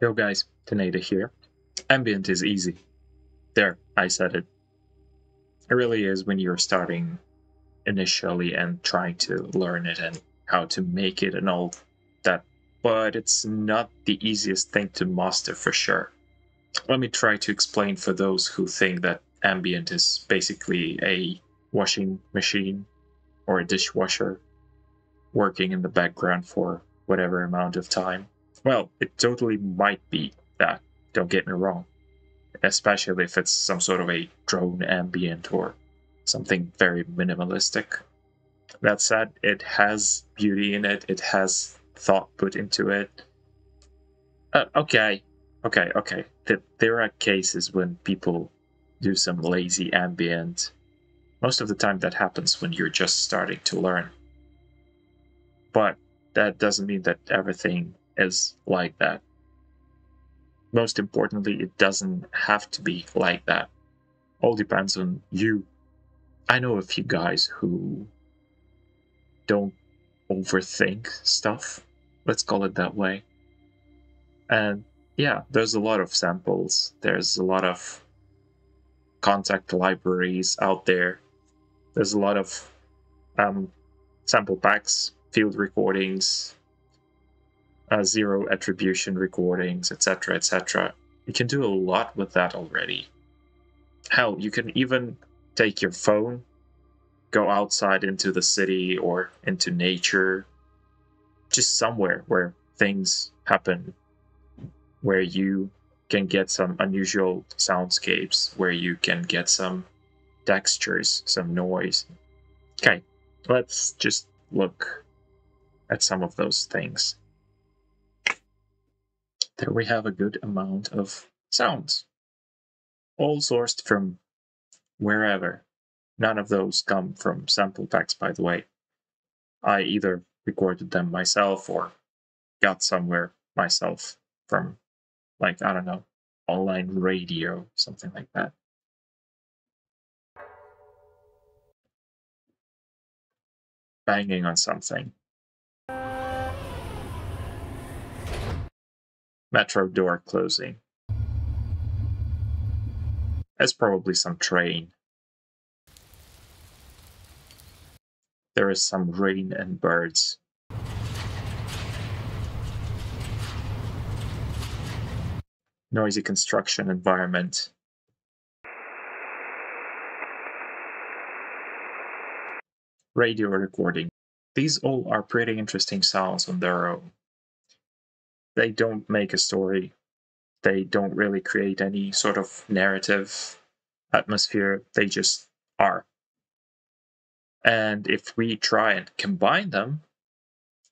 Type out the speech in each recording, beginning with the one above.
Yo guys, Tineidae here. Ambient is easy. There, I said it. It really is when you're starting initially and trying to learn it and how to make it and all that. But it's not the easiest thing to master for sure. Let me try to explain for those who think that ambient is basically a washing machine or a dishwasher working in the background for whatever amount of time. Well, it totally might be that, don't get me wrong. Especially if it's some sort of a drone ambient or something very minimalistic. That said, it has beauty in it, it has thought put into it. Uh, okay, okay, okay. There are cases when people do some lazy ambient. Most of the time, that happens when you're just starting to learn. But that doesn't mean that everything is like that. Most importantly, it doesn't have to be like that. All depends on you. I know a few guys who don't overthink stuff, let's call it that way. And yeah, there's a lot of samples, there's a lot of Kontakt libraries out there. There's a lot of um, sample packs, field recordings, uh, zero attribution recordings, etc., etc. You can do a lot with that already. Hell, you can even take your phone, go outside into the city or into nature, just somewhere where things happen, where you can get some unusual soundscapes, where you can get some textures, some noise. Okay, let's just look at some of those things. There we have a good amount of sounds, all sourced from wherever. None of those come from sample packs, by the way. I either recorded them myself or got somewhere myself from, like, I don't know, online radio, something like that. Banging on something. Metro door closing. There's probably some train. There is some rain and birds. Noisy construction environment. Radio recording. These all are pretty interesting sounds on their own they don't make a story. They don't really create any sort of narrative atmosphere. They just are. And if we try and combine them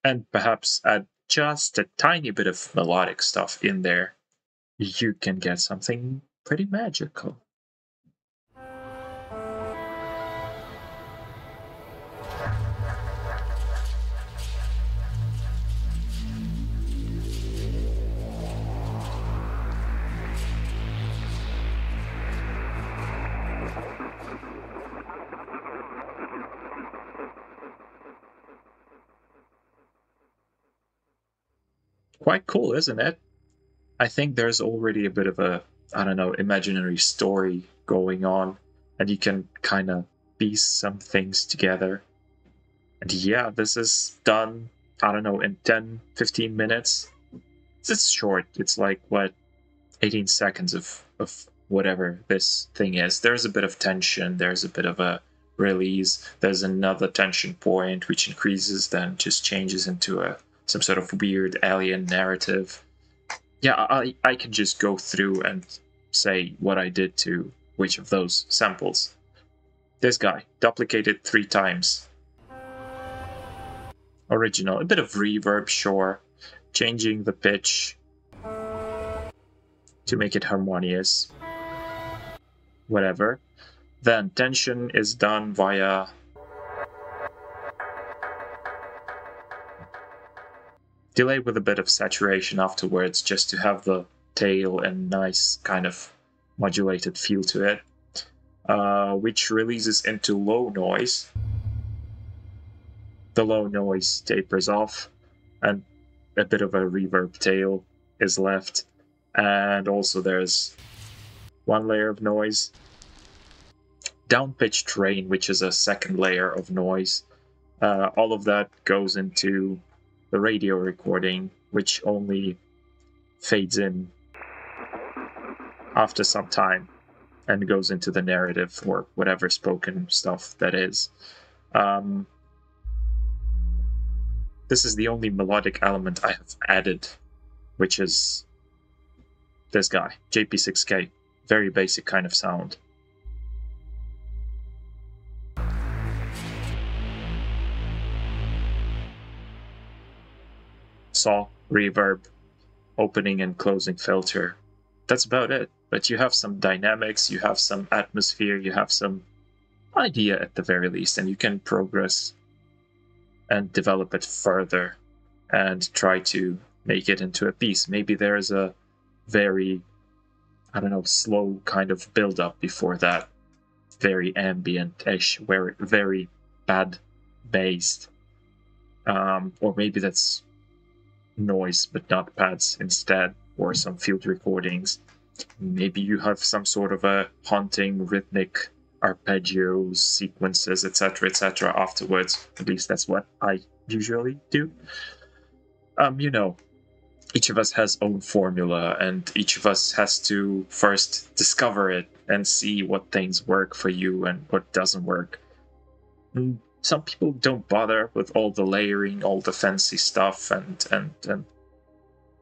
and perhaps add just a tiny bit of melodic stuff in there, you can get something pretty magical. Quite cool, isn't it? I think there's already a bit of a, I don't know, imaginary story going on, and you can kind of piece some things together. And yeah, this is done, I don't know, in 10, 15 minutes. It's short. It's like, what, 18 seconds of, of whatever this thing is. There's a bit of tension, there's a bit of a release, there's another tension point which increases, then just changes into a some sort of weird alien narrative. Yeah, I, I can just go through and say what I did to which of those samples. This guy, duplicated three times. Original, a bit of reverb, sure. Changing the pitch to make it harmonious. Whatever. Then tension is done via delay with a bit of saturation afterwards just to have the tail and nice kind of modulated feel to it, uh, which releases into low noise. The low noise tapers off, and a bit of a reverb tail is left, and also there's one layer of noise. Down-pitched train, which is a second layer of noise. Uh, all of that goes into the radio recording, which only fades in after some time and goes into the narrative or whatever spoken stuff that is. Um, this is the only melodic element I have added, which is this guy, JP6K. Very basic kind of sound. Saw, reverb, opening and closing filter. That's about it. But you have some dynamics, you have some atmosphere, you have some idea at the very least, and you can progress and develop it further and try to make it into a piece. Maybe there's a very, I don't know, slow kind of build up before that, very ambient ish, very, very pad based. Um, or maybe that's noise but not pads instead, or some field recordings. Maybe you have some sort of a haunting rhythmic arpeggios, sequences, etc., etc. afterwards. At least that's what I usually do. Um, you know, each of us has own formula, and each of us has to first discover it and see what things work for you and what doesn't work. Some people don't bother with all the layering, all the fancy stuff, and and and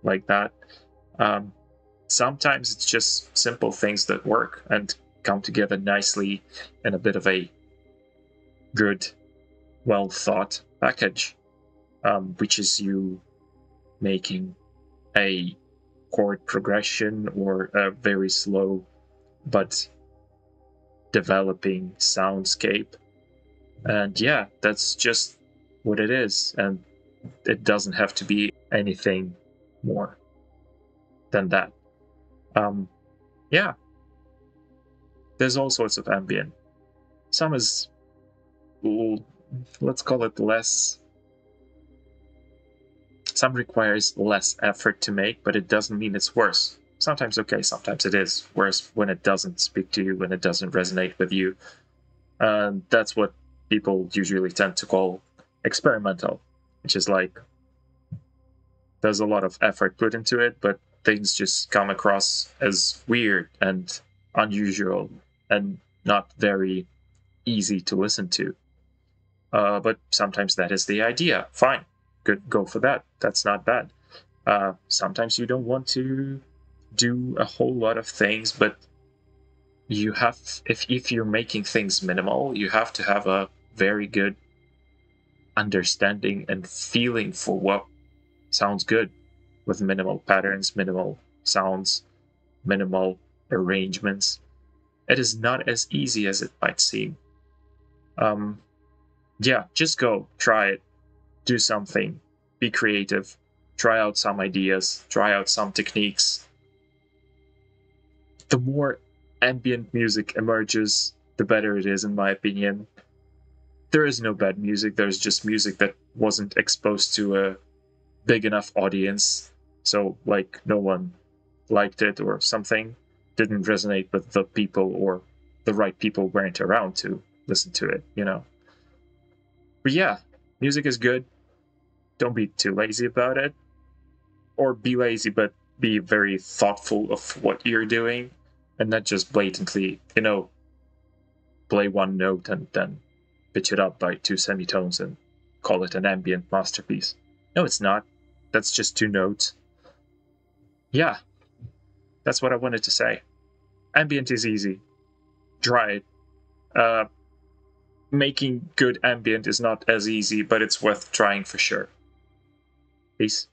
like that. Um, sometimes it's just simple things that work, and come together nicely in a bit of a good, well thought package, um, which is you making a chord progression or a very slow but developing soundscape. And yeah, that's just what it is. And it doesn't have to be anything more than that. Um, yeah, there's all sorts of ambient. Some is, let's call it less. Some requires less effort to make, but it doesn't mean it's worse. Sometimes okay, sometimes it is worse when it doesn't speak to you, when it doesn't resonate with you. And that's what people usually tend to call experimental, which is like there's a lot of effort put into it, but things just come across as weird and unusual and not very easy to listen to. Uh, but sometimes that is the idea. Fine, good, go for that. That's not bad. Uh, sometimes you don't want to do a whole lot of things, but you have if if you're making things minimal, you have to have a very good understanding and feeling for what sounds good with minimal patterns, minimal sounds, minimal arrangements it is not as easy as it might seem. Um, yeah, just go, try it, do something, be creative, try out some ideas, try out some techniques. The more ambient music emerges, the better it is, in my opinion. There is no bad music, there's just music that wasn't exposed to a big enough audience, so, like, no one liked it or something didn't resonate with the people or the right people weren't around to listen to it, you know. But yeah, music is good. Don't be too lazy about it. Or be lazy, but be very thoughtful of what you're doing and not just blatantly, you know, play one note and then pitch it up by two semitones and call it an ambient masterpiece. No, it's not. That's just two notes. Yeah, that's what I wanted to say. Ambient is easy. It. Uh, making good ambient is not as easy, but it's worth trying for sure. Peace.